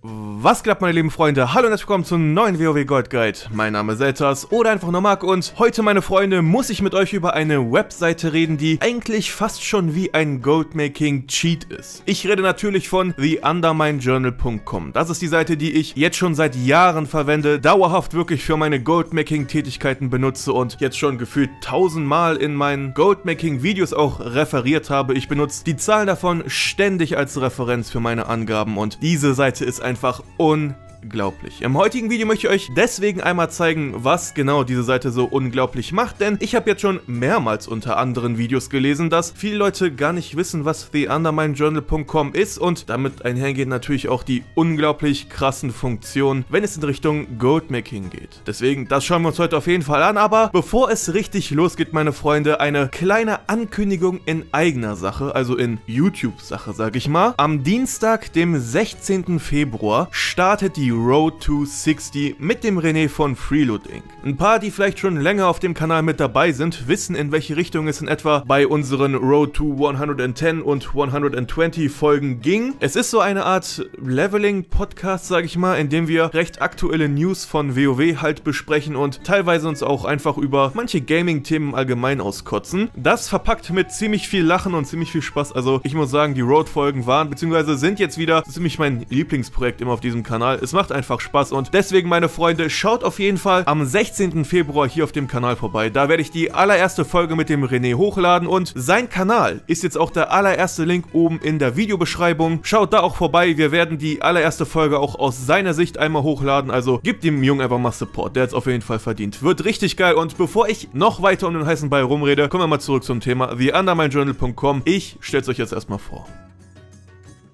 Was klappt meine lieben Freunde? Hallo und herzlich willkommen zum neuen WoW Gold Guide. Mein Name ist Seltas oder einfach nur Marc und heute meine Freunde muss ich mit euch über eine Webseite reden, die eigentlich fast schon wie ein Goldmaking Cheat ist. Ich rede natürlich von theunderminejournal.com. Das ist die Seite, die ich jetzt schon seit Jahren verwende, dauerhaft wirklich für meine Goldmaking Tätigkeiten benutze und jetzt schon gefühlt tausendmal in meinen Goldmaking Videos auch referiert habe. Ich benutze die Zahlen davon ständig als Referenz für meine Angaben und diese Seite ist einfach un unglaublich. Im heutigen Video möchte ich euch deswegen einmal zeigen, was genau diese Seite so unglaublich macht, denn ich habe jetzt schon mehrmals unter anderen Videos gelesen, dass viele Leute gar nicht wissen, was theunderminejournal.com ist und damit einhergehen natürlich auch die unglaublich krassen Funktionen, wenn es in Richtung Goldmaking geht. Deswegen, das schauen wir uns heute auf jeden Fall an, aber bevor es richtig losgeht, meine Freunde, eine kleine Ankündigung in eigener Sache, also in YouTube-Sache, sag ich mal. Am Dienstag, dem 16. Februar, startet die Road to 60 mit dem René von Freeload Inc. Ein paar, die vielleicht schon länger auf dem Kanal mit dabei sind, wissen in welche Richtung es in etwa bei unseren Road to 110 und 120 Folgen ging. Es ist so eine Art Leveling-Podcast, sage ich mal, in dem wir recht aktuelle News von WoW halt besprechen und teilweise uns auch einfach über manche Gaming-Themen allgemein auskotzen. Das verpackt mit ziemlich viel Lachen und ziemlich viel Spaß. Also ich muss sagen, die Road-Folgen waren bzw. sind jetzt wieder ziemlich mein Lieblingsprojekt immer auf diesem Kanal. Es macht einfach Spaß und deswegen, meine Freunde, schaut auf jeden Fall am 16. Februar hier auf dem Kanal vorbei. Da werde ich die allererste Folge mit dem René hochladen und sein Kanal ist jetzt auch der allererste Link oben in der Videobeschreibung. Schaut da auch vorbei, wir werden die allererste Folge auch aus seiner Sicht einmal hochladen, also gebt dem Jungen einfach mal Support, der hat es auf jeden Fall verdient. Wird richtig geil und bevor ich noch weiter um den heißen Ball rumrede, kommen wir mal zurück zum Thema theunderminejournal.com. Ich stell's euch jetzt erstmal vor.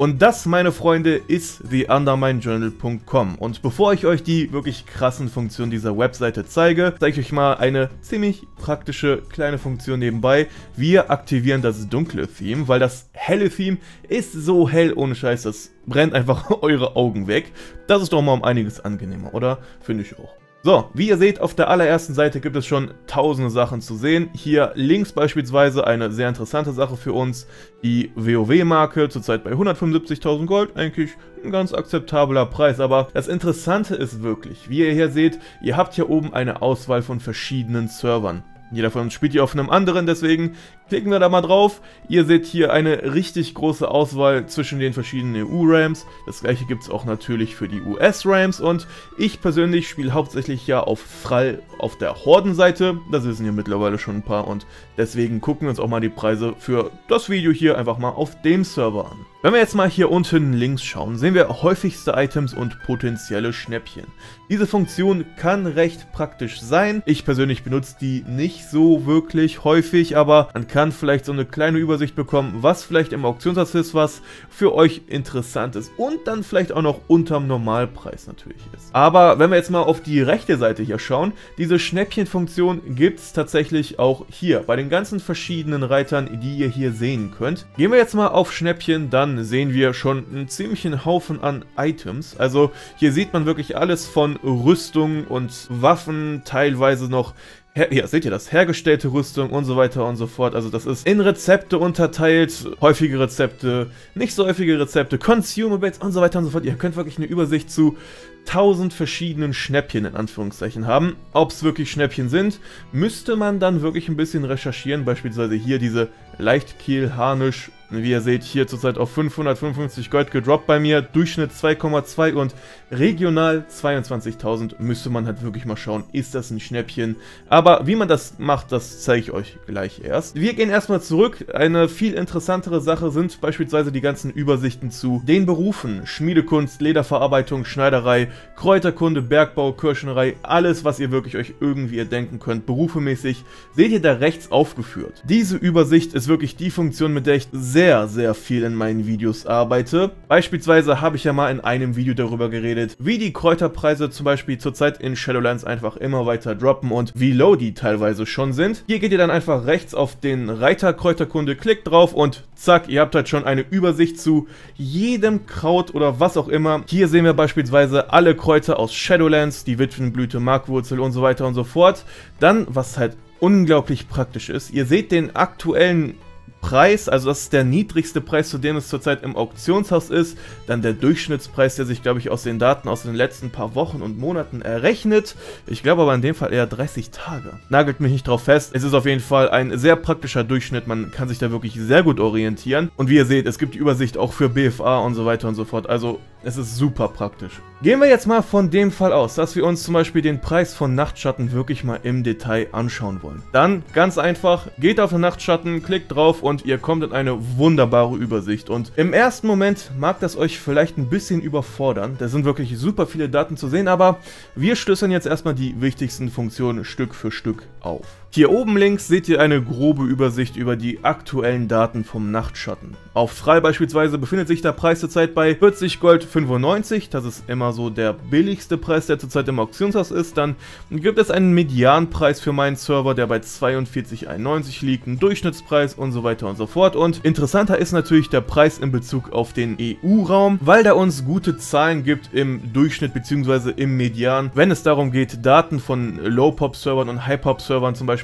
Und das, meine Freunde, ist theunderminejournal.com. Und bevor ich euch die wirklich krassen Funktionen dieser Webseite zeige, zeige ich euch mal eine ziemlich praktische kleine Funktion nebenbei. Wir aktivieren das dunkle Theme, weil das helle Theme ist so hell ohne Scheiß, das brennt einfach eure Augen weg. Das ist doch mal um einiges angenehmer, oder? Finde ich auch. So, wie ihr seht, auf der allerersten Seite gibt es schon tausende Sachen zu sehen. Hier links beispielsweise eine sehr interessante Sache für uns, die WoW-Marke, zurzeit bei 175.000 Gold, eigentlich ein ganz akzeptabler Preis. Aber das Interessante ist wirklich, wie ihr hier seht, ihr habt hier oben eine Auswahl von verschiedenen Servern. Jeder von uns spielt hier auf einem anderen, deswegen klicken wir da mal drauf. Ihr seht hier eine richtig große Auswahl zwischen den verschiedenen EU-Rams. Das gleiche gibt es auch natürlich für die US-Rams und ich persönlich spiele hauptsächlich ja auf Frall auf der Horden-Seite. Das wissen ja mittlerweile schon ein paar und deswegen gucken wir uns auch mal die Preise für das Video hier einfach mal auf dem Server an. Wenn wir jetzt mal hier unten links schauen, sehen wir häufigste Items und potenzielle Schnäppchen. Diese Funktion kann recht praktisch sein. Ich persönlich benutze die nicht so wirklich häufig, aber man kann vielleicht so eine kleine Übersicht bekommen, was vielleicht im Auktionssatz ist, was für euch interessant ist und dann vielleicht auch noch unterm Normalpreis natürlich ist. Aber wenn wir jetzt mal auf die rechte Seite hier schauen, diese Schnäppchenfunktion gibt es tatsächlich auch hier, bei den ganzen verschiedenen Reitern, die ihr hier sehen könnt. Gehen wir jetzt mal auf Schnäppchen, dann dann sehen wir schon einen ziemlichen Haufen an Items. Also hier sieht man wirklich alles von Rüstung und Waffen, teilweise noch Her ja, seht ihr das? Hergestellte Rüstung und so weiter und so fort. Also das ist in Rezepte unterteilt, häufige Rezepte, nicht so häufige Rezepte, Consumables und so weiter und so fort. Ihr könnt wirklich eine Übersicht zu tausend verschiedenen Schnäppchen in Anführungszeichen haben. Ob es wirklich Schnäppchen sind, müsste man dann wirklich ein bisschen recherchieren. Beispielsweise hier diese Leichtkiel Harnisch wie ihr seht, hier zurzeit auf 555 Gold gedroppt bei mir, Durchschnitt 2,2 und regional 22.000. Müsste man halt wirklich mal schauen, ist das ein Schnäppchen. Aber wie man das macht, das zeige ich euch gleich erst. Wir gehen erstmal zurück. Eine viel interessantere Sache sind beispielsweise die ganzen Übersichten zu den Berufen. Schmiedekunst, Lederverarbeitung, Schneiderei, Kräuterkunde, Bergbau, Kirschnerei, alles, was ihr wirklich euch irgendwie erdenken könnt, berufemäßig, seht ihr da rechts aufgeführt. Diese Übersicht ist wirklich die Funktion, mit der ich sehr sehr, sehr viel in meinen Videos arbeite. Beispielsweise habe ich ja mal in einem Video darüber geredet, wie die Kräuterpreise zum Beispiel zurzeit in Shadowlands einfach immer weiter droppen und wie low die teilweise schon sind. Hier geht ihr dann einfach rechts auf den Reiter Kräuterkunde, klickt drauf und zack, ihr habt halt schon eine Übersicht zu jedem Kraut oder was auch immer. Hier sehen wir beispielsweise alle Kräuter aus Shadowlands, die Witwenblüte, Markwurzel und so weiter und so fort. Dann, was halt unglaublich praktisch ist, ihr seht den aktuellen Preis, also das ist der niedrigste Preis, zu dem es zurzeit im Auktionshaus ist. Dann der Durchschnittspreis, der sich, glaube ich, aus den Daten aus den letzten paar Wochen und Monaten errechnet. Ich glaube aber in dem Fall eher 30 Tage. Nagelt mich nicht drauf fest. Es ist auf jeden Fall ein sehr praktischer Durchschnitt. Man kann sich da wirklich sehr gut orientieren. Und wie ihr seht, es gibt die Übersicht auch für BFA und so weiter und so fort. Also es ist super praktisch. Gehen wir jetzt mal von dem Fall aus, dass wir uns zum Beispiel den Preis von Nachtschatten wirklich mal im Detail anschauen wollen. Dann ganz einfach, geht auf den Nachtschatten, klickt drauf und ihr kommt in eine wunderbare Übersicht. Und im ersten Moment mag das euch vielleicht ein bisschen überfordern. Da sind wirklich super viele Daten zu sehen, aber wir schlüsseln jetzt erstmal die wichtigsten Funktionen Stück für Stück auf. Hier oben links seht ihr eine grobe Übersicht über die aktuellen Daten vom Nachtschatten. Auf Frei beispielsweise befindet sich der Preis zurzeit bei 40 Gold 95, das ist immer so der billigste Preis, der zurzeit im Auktionshaus ist. Dann gibt es einen Medianpreis für meinen Server, der bei 42,91 liegt, einen Durchschnittspreis und so weiter und so fort. Und interessanter ist natürlich der Preis in Bezug auf den EU-Raum, weil der uns gute Zahlen gibt im Durchschnitt bzw. im Median, wenn es darum geht, Daten von Low-Pop-Servern und High-Pop-Servern zum Beispiel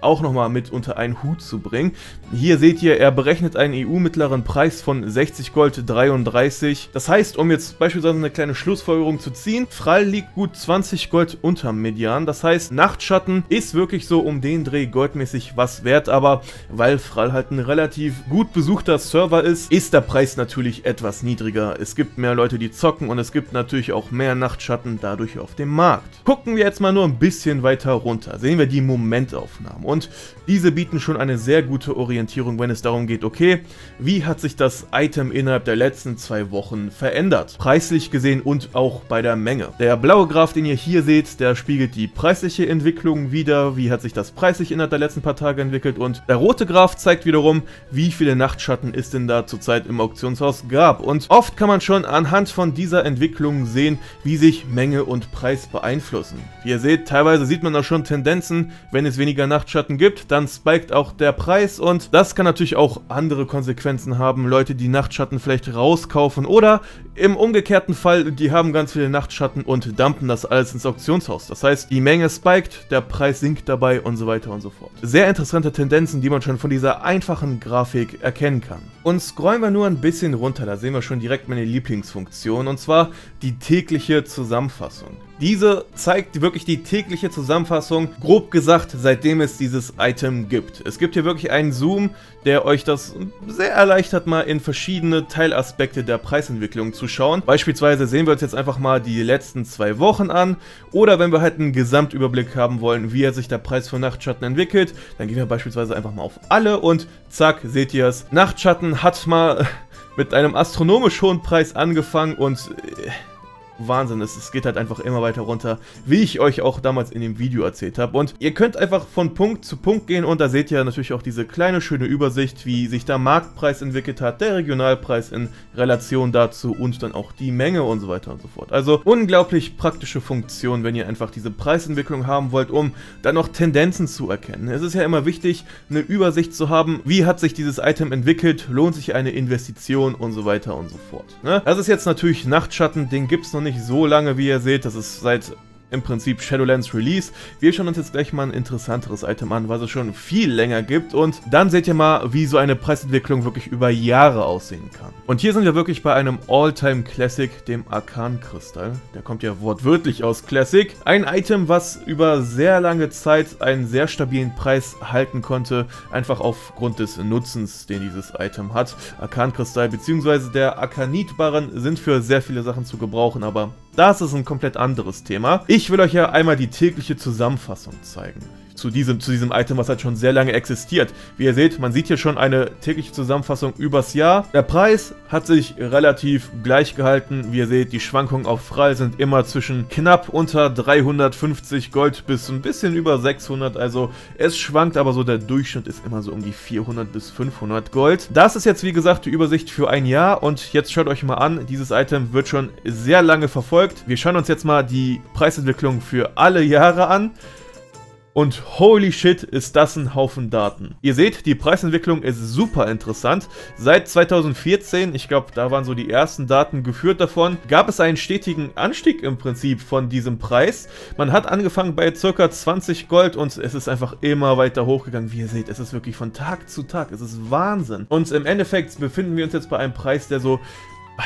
auch nochmal mit unter einen Hut zu bringen. Hier seht ihr, er berechnet einen EU-mittleren Preis von 60 Gold 33. Das heißt, um jetzt beispielsweise eine kleine Schlussfolgerung zu ziehen, Frall liegt gut 20 Gold unterm Median. Das heißt, Nachtschatten ist wirklich so um den Dreh goldmäßig was wert, aber weil Frall halt ein relativ gut besuchter Server ist, ist der Preis natürlich etwas niedriger. Es gibt mehr Leute, die zocken und es gibt natürlich auch mehr Nachtschatten dadurch auf dem Markt. Gucken wir jetzt mal nur ein bisschen weiter runter, sehen wir die Momentaufnahmen und diese bieten schon eine sehr gute Orientierung, wenn es darum geht, okay, wie hat sich das Item innerhalb der letzten zwei Wochen verändert? Preislich gesehen und auch bei der Menge. Der blaue Graph, den ihr hier seht, der spiegelt die preisliche Entwicklung wieder, wie hat sich das preislich innerhalb der letzten paar Tage entwickelt und der rote Graph zeigt wiederum, wie viele Nachtschatten es denn da zurzeit im Auktionshaus gab. Und oft kann man schon anhand von dieser Entwicklung sehen, wie sich Menge und Preis beeinflussen. Wie ihr seht, teilweise sieht man da schon Tendenzen, wenn es weniger Nachtschatten gibt, dann spiked auch der Preis und das kann natürlich auch andere Konsequenzen haben. Leute, die Nachtschatten vielleicht rauskaufen oder im umgekehrten Fall, die haben ganz viele Nachtschatten und dumpen das alles ins Auktionshaus. Das heißt, die Menge spiked, der Preis sinkt dabei und so weiter und so fort. Sehr interessante Tendenzen, die man schon von dieser einfachen Grafik erkennen kann. Und scrollen wir nur ein bisschen runter, da sehen wir schon direkt meine Lieblingsfunktion und zwar die tägliche Zusammenfassung. Diese zeigt wirklich die tägliche Zusammenfassung, grob gesagt, seitdem es dieses Item gibt. Es gibt hier wirklich einen Zoom, der euch das sehr erleichtert, mal in verschiedene Teilaspekte der Preisentwicklung zu schauen. Beispielsweise sehen wir uns jetzt einfach mal die letzten zwei Wochen an oder wenn wir halt einen Gesamtüberblick haben wollen, wie sich der Preis von Nachtschatten entwickelt, dann gehen wir beispielsweise einfach mal auf alle und zack, seht ihr es. Nachtschatten hat mal mit einem astronomisch hohen Preis angefangen und... Äh, Wahnsinn ist. Es geht halt einfach immer weiter runter, wie ich euch auch damals in dem Video erzählt habe. Und ihr könnt einfach von Punkt zu Punkt gehen und da seht ihr natürlich auch diese kleine schöne Übersicht, wie sich der Marktpreis entwickelt hat, der Regionalpreis in Relation dazu und dann auch die Menge und so weiter und so fort. Also unglaublich praktische Funktion, wenn ihr einfach diese Preisentwicklung haben wollt, um dann noch Tendenzen zu erkennen. Es ist ja immer wichtig, eine Übersicht zu haben, wie hat sich dieses Item entwickelt, lohnt sich eine Investition und so weiter und so fort. Ne? Das ist jetzt natürlich Nachtschatten, den gibt es noch nicht nicht so lange, wie ihr seht. Das ist seit im Prinzip Shadowlands Release. Wir schauen uns jetzt gleich mal ein interessanteres Item an, was es schon viel länger gibt und dann seht ihr mal, wie so eine Preisentwicklung wirklich über Jahre aussehen kann. Und hier sind wir wirklich bei einem All-Time Classic, dem Arkan-Kristall. Der kommt ja wortwörtlich aus Classic. Ein Item, was über sehr lange Zeit einen sehr stabilen Preis halten konnte, einfach aufgrund des Nutzens, den dieses Item hat. Arkan-Kristall bzw. der Arkanit-Barren sind für sehr viele Sachen zu gebrauchen, aber das ist ein komplett anderes Thema. Ich will euch ja einmal die tägliche Zusammenfassung zeigen zu diesem, zu diesem Item, was halt schon sehr lange existiert. Wie ihr seht, man sieht hier schon eine tägliche Zusammenfassung übers Jahr. Der Preis hat sich relativ gleich gehalten. Wie ihr seht, die Schwankungen auf Frei sind immer zwischen knapp unter 350 Gold bis ein bisschen über 600. Also es schwankt, aber so der Durchschnitt ist immer so um die 400 bis 500 Gold. Das ist jetzt wie gesagt die Übersicht für ein Jahr und jetzt schaut euch mal an, dieses Item wird schon sehr lange verfolgt. Wir schauen uns jetzt mal die Preisentwicklung für alle Jahre an. Und holy shit, ist das ein Haufen Daten. Ihr seht, die Preisentwicklung ist super interessant. Seit 2014, ich glaube, da waren so die ersten Daten geführt davon, gab es einen stetigen Anstieg im Prinzip von diesem Preis. Man hat angefangen bei ca. 20 Gold und es ist einfach immer weiter hochgegangen. Wie ihr seht, es ist wirklich von Tag zu Tag. Es ist Wahnsinn. Und im Endeffekt befinden wir uns jetzt bei einem Preis, der so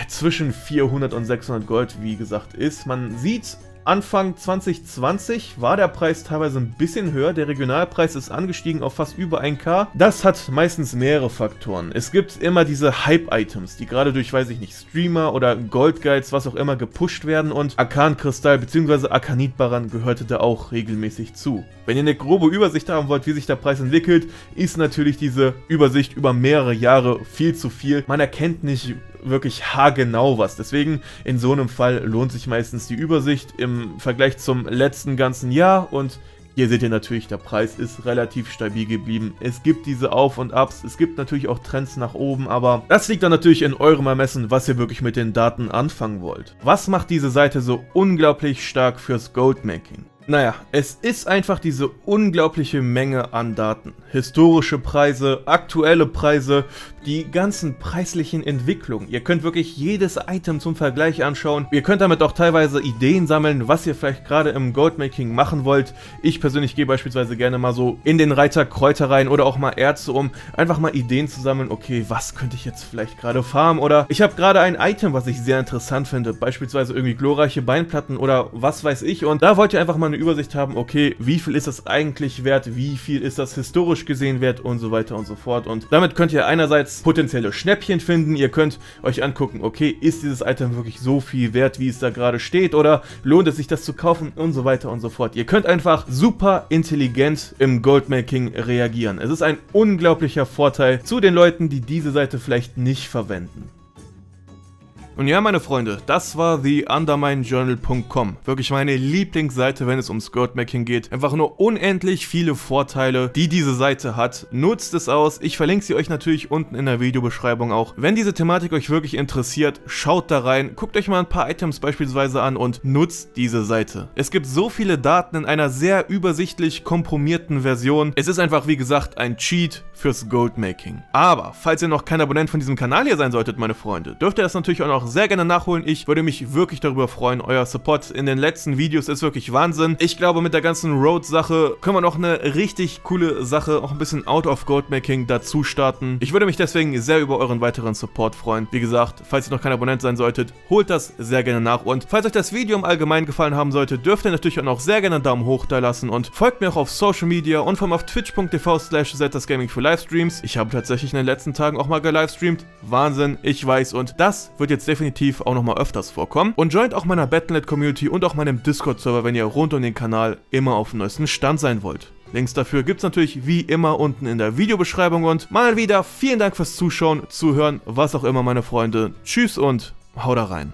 zwischen 400 und 600 Gold, wie gesagt, ist. Man sieht Anfang 2020 war der Preis teilweise ein bisschen höher. Der Regionalpreis ist angestiegen auf fast über 1k. Das hat meistens mehrere Faktoren. Es gibt immer diese Hype-Items, die gerade durch, weiß ich nicht, Streamer oder Goldguides, was auch immer, gepusht werden und Arkan-Kristall bzw. Arkanitbaran gehörte da auch regelmäßig zu. Wenn ihr eine grobe Übersicht haben wollt, wie sich der Preis entwickelt, ist natürlich diese Übersicht über mehrere Jahre viel zu viel. Man erkennt nicht wirklich haargenau was. Deswegen in so einem Fall lohnt sich meistens die Übersicht im Vergleich zum letzten ganzen Jahr und hier seht ihr natürlich, der Preis ist relativ stabil geblieben. Es gibt diese Auf- und Abs, es gibt natürlich auch Trends nach oben, aber das liegt dann natürlich in eurem Ermessen, was ihr wirklich mit den Daten anfangen wollt. Was macht diese Seite so unglaublich stark fürs Goldmaking? Naja, es ist einfach diese unglaubliche Menge an Daten. Historische Preise, aktuelle Preise, die ganzen preislichen Entwicklungen. Ihr könnt wirklich jedes Item zum Vergleich anschauen. Ihr könnt damit auch teilweise Ideen sammeln, was ihr vielleicht gerade im Goldmaking machen wollt. Ich persönlich gehe beispielsweise gerne mal so in den Reiter Kräuter rein oder auch mal Erze um, einfach mal Ideen zu sammeln. Okay, was könnte ich jetzt vielleicht gerade farmen? Oder ich habe gerade ein Item, was ich sehr interessant finde, beispielsweise irgendwie glorreiche Beinplatten oder was weiß ich. Und da wollt ihr einfach mal eine Übersicht haben, okay, wie viel ist das eigentlich wert, wie viel ist das historisch gesehen wert und so weiter und so fort. Und damit könnt ihr einerseits potenzielle Schnäppchen finden, ihr könnt euch angucken, okay, ist dieses Item wirklich so viel wert, wie es da gerade steht oder lohnt es sich das zu kaufen und so weiter und so fort. Ihr könnt einfach super intelligent im Goldmaking reagieren. Es ist ein unglaublicher Vorteil zu den Leuten, die diese Seite vielleicht nicht verwenden. Und ja, meine Freunde, das war theunderminejournal.com. Wirklich meine Lieblingsseite, wenn es um Skirtmaking geht. Einfach nur unendlich viele Vorteile, die diese Seite hat. Nutzt es aus. Ich verlinke sie euch natürlich unten in der Videobeschreibung auch. Wenn diese Thematik euch wirklich interessiert, schaut da rein, guckt euch mal ein paar Items beispielsweise an und nutzt diese Seite. Es gibt so viele Daten in einer sehr übersichtlich komprimierten Version. Es ist einfach, wie gesagt, ein Cheat fürs Goldmaking. Aber, falls ihr noch kein Abonnent von diesem Kanal hier sein solltet, meine Freunde, dürft ihr das natürlich auch noch auch sehr gerne nachholen. Ich würde mich wirklich darüber freuen. Euer Support in den letzten Videos ist wirklich Wahnsinn. Ich glaube, mit der ganzen Road-Sache können wir noch eine richtig coole Sache, auch ein bisschen out of Goldmaking dazu starten. Ich würde mich deswegen sehr über euren weiteren Support freuen. Wie gesagt, falls ihr noch kein Abonnent sein solltet, holt das sehr gerne nach. Und falls euch das Video im Allgemeinen gefallen haben sollte, dürft ihr natürlich auch noch sehr gerne einen Daumen hoch da lassen und folgt mir auch auf Social Media und vor allem auf twitch.tv slash Gaming für Livestreams. Ich habe tatsächlich in den letzten Tagen auch mal gelivestreamt. Wahnsinn, ich weiß. Und das wird jetzt definitiv auch nochmal öfters vorkommen. Und joint auch meiner Battle.net-Community und auch meinem Discord-Server, wenn ihr rund um den Kanal immer auf dem neuesten Stand sein wollt. Links dafür gibt es natürlich wie immer unten in der Videobeschreibung und mal wieder vielen Dank fürs Zuschauen, Zuhören, was auch immer meine Freunde. Tschüss und haut da rein.